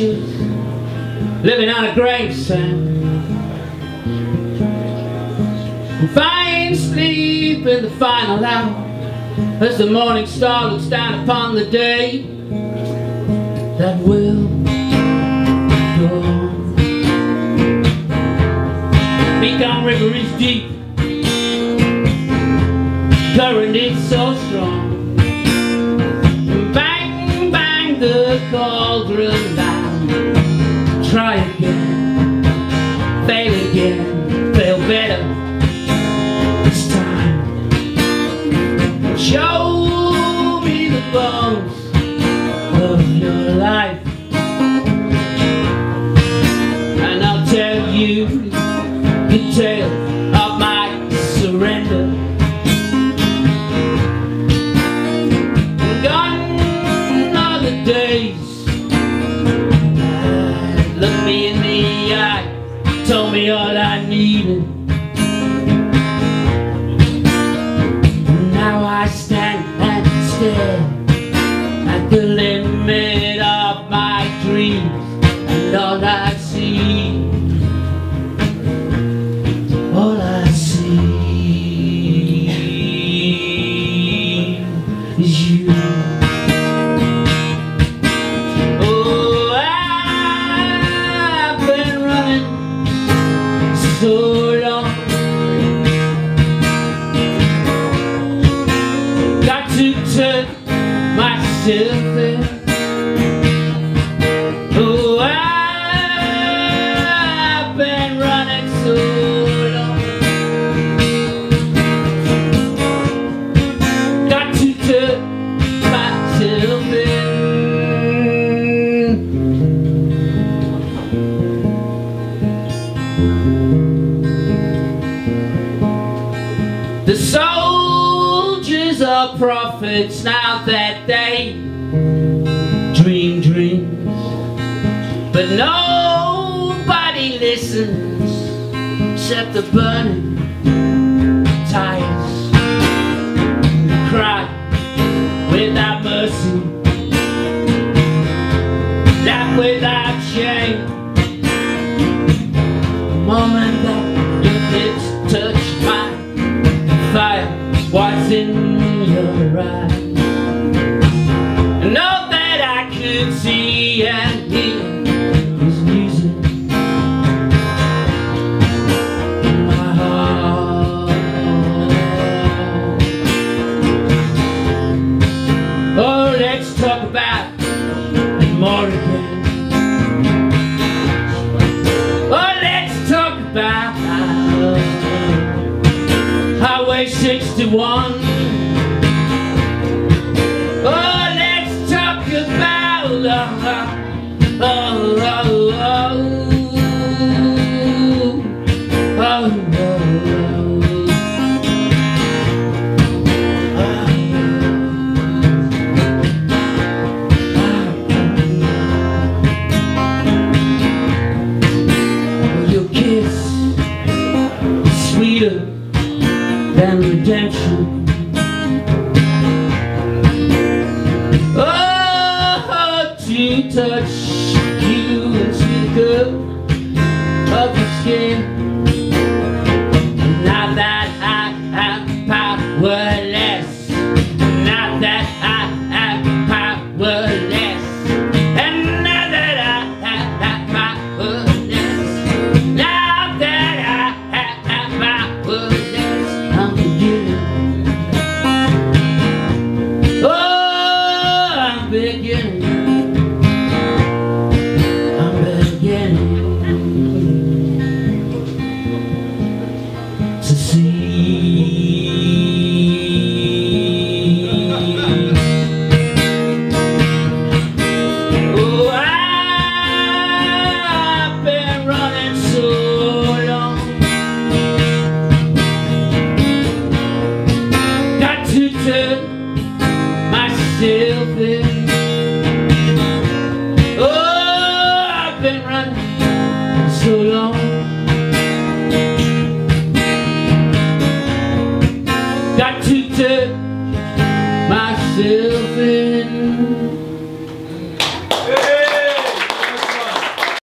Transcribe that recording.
On Living on a gravesand Find sleep in the final hour. As the morning star looks down upon the day That will go Mekong River is deep Told me all I needed so long got to turn myself in prophets now that they dream dreams. But nobody listens except the burning eyes And all that I could see and hear was music. In my heart Oh, let's talk about more again. Oh, let's talk about Highway 61 redemption. Oh, to touch you into the curve of your skin. Now that I am Oh, to